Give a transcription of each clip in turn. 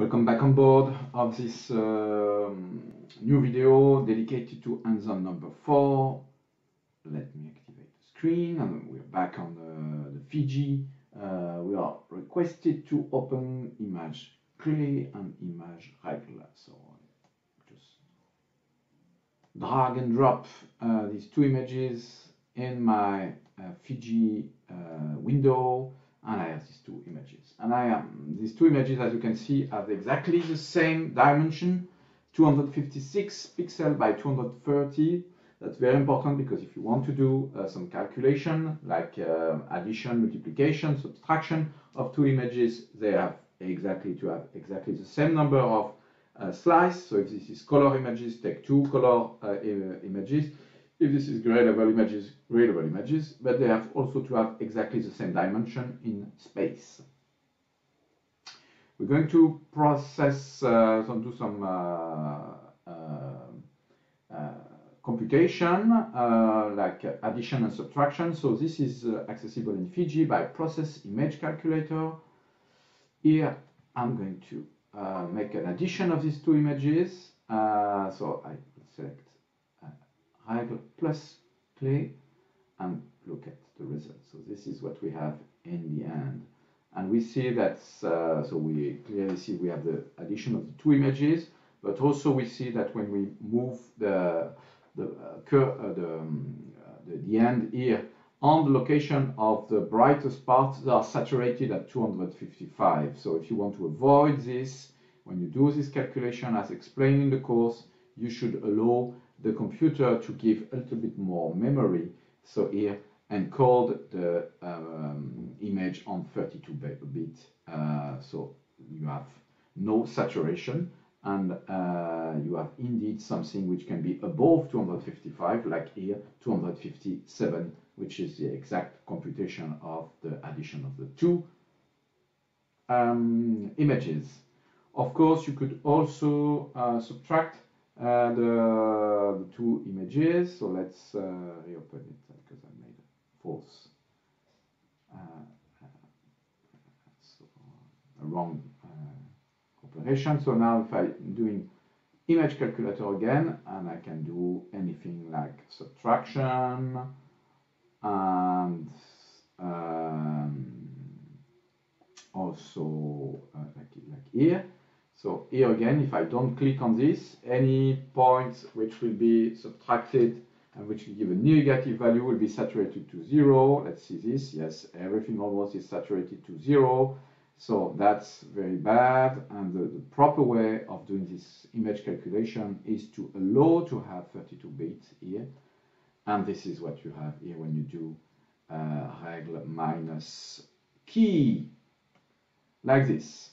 Welcome back on board of this um, new video dedicated to hands-on number four. Let me activate the screen and we're back on the, the Fiji. Uh, we are requested to open image clé and image règle. So just drag and drop uh, these two images in my uh, Fiji uh, window and I have these two images. And I am these two images, as you can see, have exactly the same dimension, 256 pixel by 230. That's very important because if you want to do uh, some calculation like uh, addition, multiplication, subtraction of two images, they have exactly to have exactly the same number of uh, slice. So if this is color images, take two color uh, images. If this is gray level images, gray level images, but they have also to have exactly the same dimension in space. We're going to process, uh, some, do some uh, uh, uh computation, like addition and subtraction. So this is accessible in Fiji by process image calculator. Here I'm going to make an addition of these two images. so I select règle plus clé and look at the result. So this is what we have in the end. And we see that, uh, so we clearly see we have the addition of the two images, but also we see that when we move the, the, uh, uh, the, um, the, the end here on the location of the brightest parts, they are saturated at 255. So if you want to avoid this, when you do this calculation as explained in the course, you should allow the computer to give a little bit more memory. So here, encode the um, image on 32 bit. Uh, so you have no saturation and uh, you have indeed something which can be above 255, like here, 257, which is the exact computation of the addition of the two um, images. Of course, you could also uh, subtract uh, the, the, two images. So let's uh, reopen it because I made a false, uh, so a wrong operation. So now if I'm doing image calculator again, and I can do anything like subtraction and um, also uh, like, like here. So here again, if I don't click on this, any points which will be subtracted and which will give a negative value will be saturated to zero. Let's see this. Yes, everything almost is saturated to zero. So that's very bad. And the, the proper way of doing this image calculation is to allow to have 32 bits here. And this is what you have here when you do uh, règle minus key, like this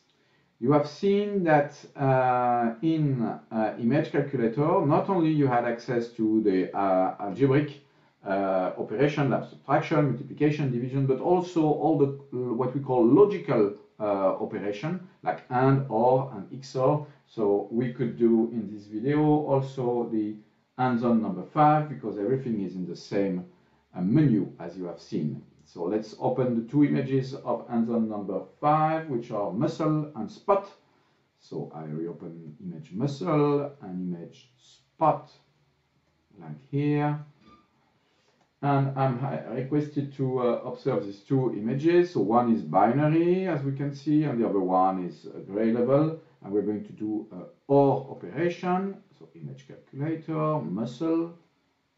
you have seen that uh, in uh, image calculator, not only you had access to the uh, algebraic uh, operation like subtraction, multiplication, division, but also all the what we call logical operation like AND, OR, and XOR. So we could do in this video also the hands-on number five because everything is in the same uh, menu as you have seen. So let's open the two images of hands-on number five, which are muscle and spot. So I reopen image muscle and image spot, like here. And I'm requested to uh, observe these two images. So one is binary, as we can see, and the other one is gray level. And we're going to do a OR operation. So image calculator, muscle,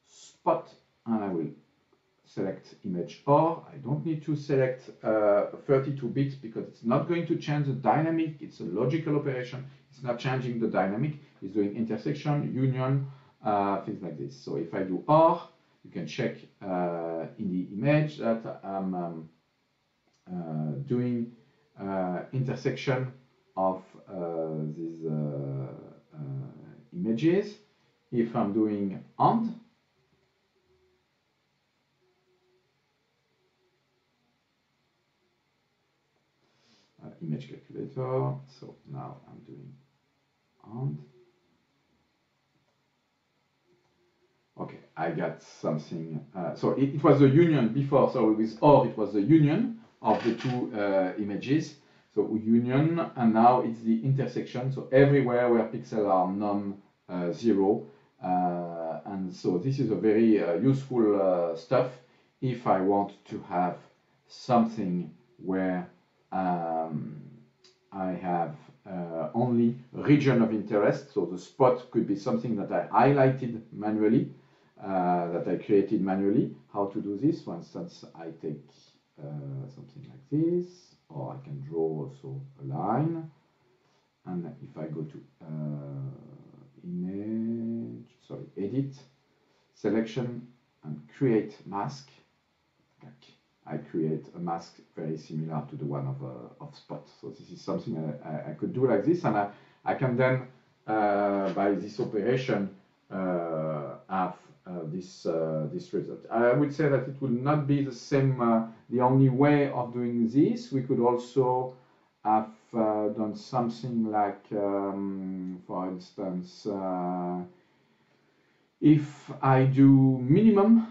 spot, and I will select image OR. I don't need to select uh, 32 bits because it's not going to change the dynamic. It's a logical operation. It's not changing the dynamic. It's doing intersection, union, uh, things like this. So if I do OR, you can check uh, in the image that I'm um, uh, doing uh, intersection of uh, these images. If I'm doing AND, image calculator. So now I'm doing AND. I got something. Uh, so it, it, was the union before. So with OR, it was the union of the two uh, images. So union, and now it's the intersection. So everywhere where pixels are non-zero. Uh, and so this is a very uh, useful uh, stuff if I want to have something where um, I have uh, only region of interest. So the spot could be something that I highlighted manually, uh, that I created manually. How to do this? For instance, I take uh, something like this, or I can draw also a line. And if I go to uh, image, sorry, edit, selection, and create mask, I create a mask very similar to the one of, uh, of Spot. So this is something I, I, could do like this, and I, I can then, uh, by this operation, uh, have uh, this uh, this result. I would say that it will not be the same. Uh, the only way of doing this, we could also have done something like, um, for instance, if I do minimum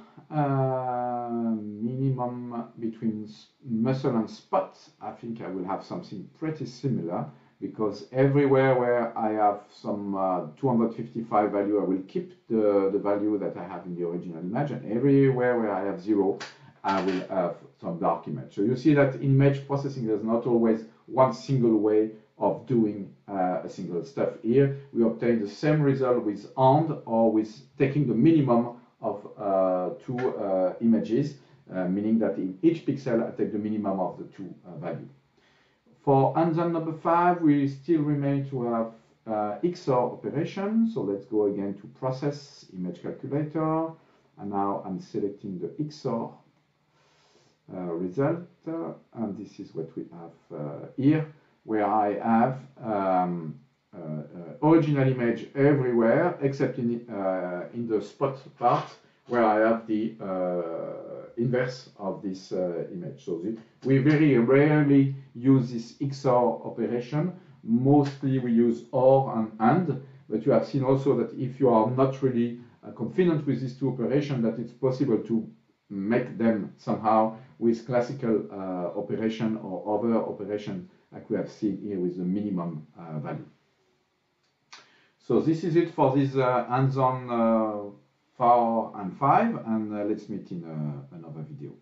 minimum between muscle and spot, I think I will have something pretty similar because everywhere where I have some uh, 255 value, I will keep the, the value that I have in the original image, and everywhere where I have zero, I will have some dark image. So you see that image processing, there's not always one single way of doing uh, a single stuff Here, we obtain the same result with AND or with taking the minimum of uh, two uh, images, uh, meaning that in each pixel, I take the minimum of the two uh, value. For hands-on number five, we still remain to have uh, XOR operation. So let's go again to process image calculator. And now I'm selecting the XOR uh, result. Uh, and this is what we have uh, here, where I have um, uh, uh, original image everywhere, except in, in the spot part, where I have the inverse of this uh, image. So the, we very rarely use this XOR operation. Mostly we use OR and AND, but you have seen also that if you are not really uh, confident with these two operations, that it's possible to make them somehow with classical uh, operation or other operation like we have seen here with the minimum uh, value. So this is it for this uh, hands-on uh, four and five, and uh, let's meet in uh, another video.